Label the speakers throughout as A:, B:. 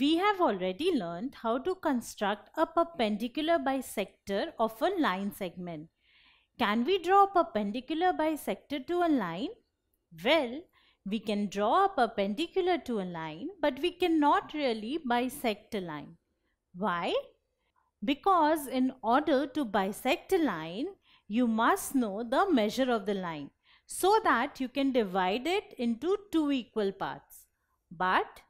A: We have already learned how to construct a perpendicular bisector of a line segment. Can we draw a perpendicular bisector to a line? Well, we can draw a perpendicular to a line, but we cannot really bisect a line. Why? Because in order to bisect a line, you must know the measure of the line so that you can divide it into two equal parts. But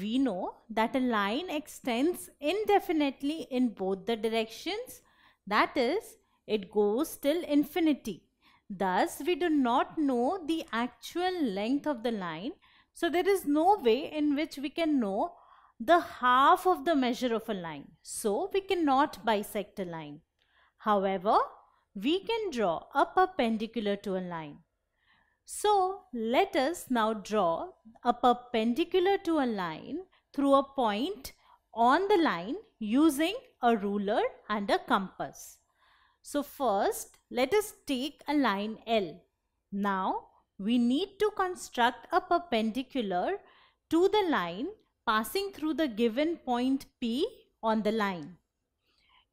A: we know that a line extends indefinitely in both the directions. That is, it goes till infinity. Thus, we do not know the actual length of the line. So, there is no way in which we can know the half of the measure of a line. So, we cannot bisect a line. However, we can draw a perpendicular to a line. So, let us now draw a perpendicular to a line through a point on the line using a ruler and a compass. So first, let us take a line L. Now, we need to construct a perpendicular to the line passing through the given point P on the line.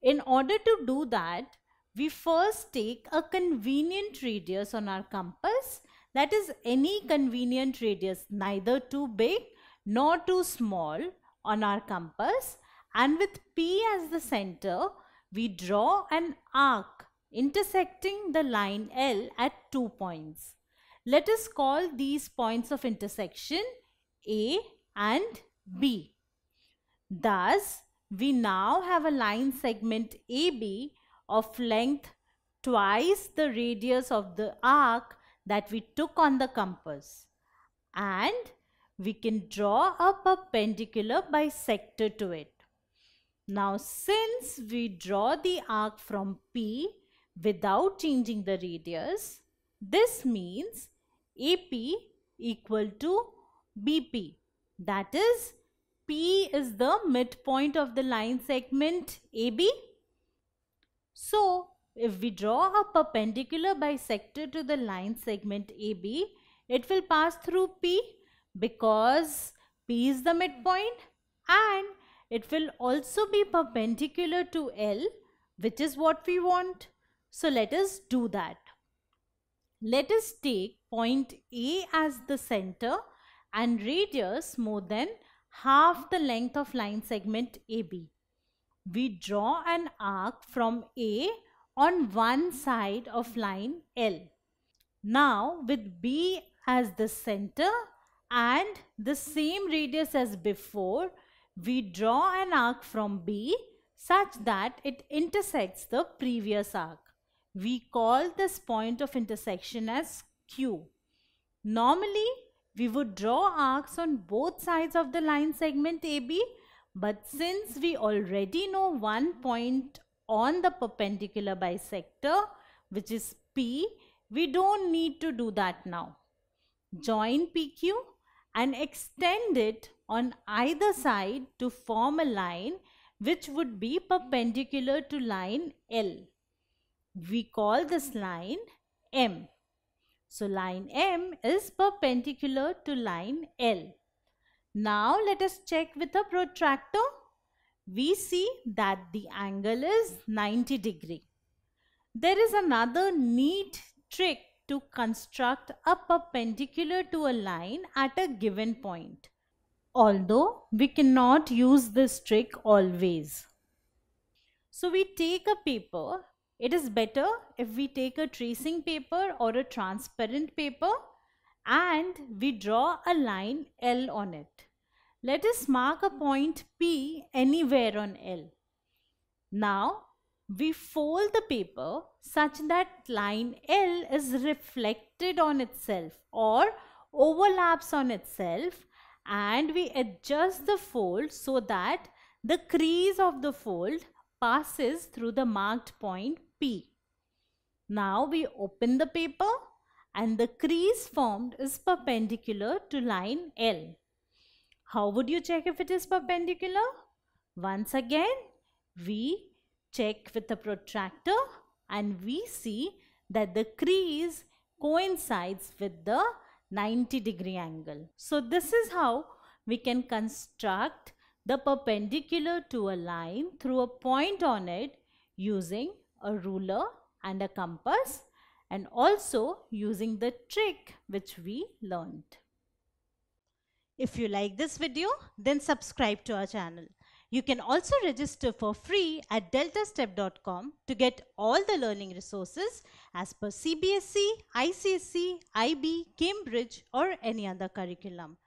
A: In order to do that, we first take a convenient radius on our compass that is any convenient radius neither too big nor too small on our compass and with P as the center we draw an arc intersecting the line L at two points. Let us call these points of intersection A and B. Thus, we now have a line segment AB of length twice the radius of the arc that we took on the compass. And we can draw a perpendicular bisector to it. Now since we draw the arc from P without changing the radius, this means AP equal to BP. That is, P is the midpoint of the line segment AB. So, if we draw a perpendicular bisector to the line segment AB, it will pass through P because P is the midpoint and it will also be perpendicular to L, which is what we want. So let us do that. Let us take point A as the center and radius more than half the length of line segment AB. We draw an arc from A on one side of line L. Now with B as the center and the same radius as before, we draw an arc from B such that it intersects the previous arc. We call this point of intersection as Q. Normally, we would draw arcs on both sides of the line segment AB, but since we already know one point on the perpendicular bisector, which is P, we don't need to do that now. Join PQ and extend it on either side to form a line which would be perpendicular to line L. We call this line M. So line M is perpendicular to line L. Now let us check with a protractor. We see that the angle is 90 degree. There is another neat trick to construct a perpendicular to a line at a given point although we cannot use this trick always. So we take a paper. It is better if we take a tracing paper or a transparent paper and we draw a line L on it. Let us mark a point P anywhere on L. Now we fold the paper such that line L is reflected on itself or overlaps on itself and we adjust the fold so that the crease of the fold passes through the marked point P. Now we open the paper and the crease formed is perpendicular to line L. How would you check if it is perpendicular? Once again, we check with the protractor and we see that the crease coincides with the 90 degree angle. So this is how we can construct the perpendicular to a line through a point on it using a ruler and a compass and also using the trick which we learned. If you like this video, then subscribe to our channel. You can also register for free at deltastep.com to get all the learning resources as per CBSE, ICSE, IB, Cambridge or any other curriculum.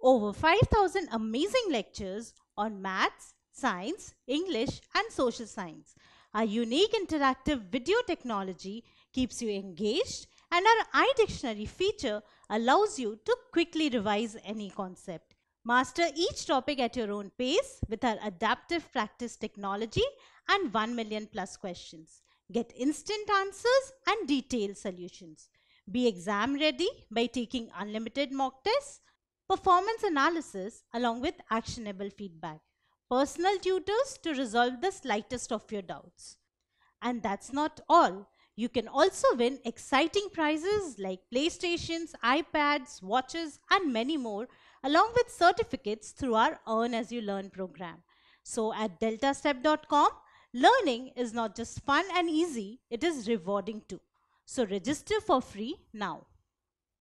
A: Over 5000 amazing lectures on maths, science, English and social science. Our unique interactive video technology keeps you engaged and our iDictionary feature allows you to quickly revise any concept. Master each topic at your own pace with our adaptive practice technology and 1 million plus questions. Get instant answers and detailed solutions. Be exam ready by taking unlimited mock tests, performance analysis along with actionable feedback, personal tutors to resolve the slightest of your doubts. And that's not all. You can also win exciting prizes like PlayStations, iPads, watches, and many more, along with certificates through our Earn As You Learn program. So at deltastep.com, learning is not just fun and easy, it is rewarding too. So register for free now.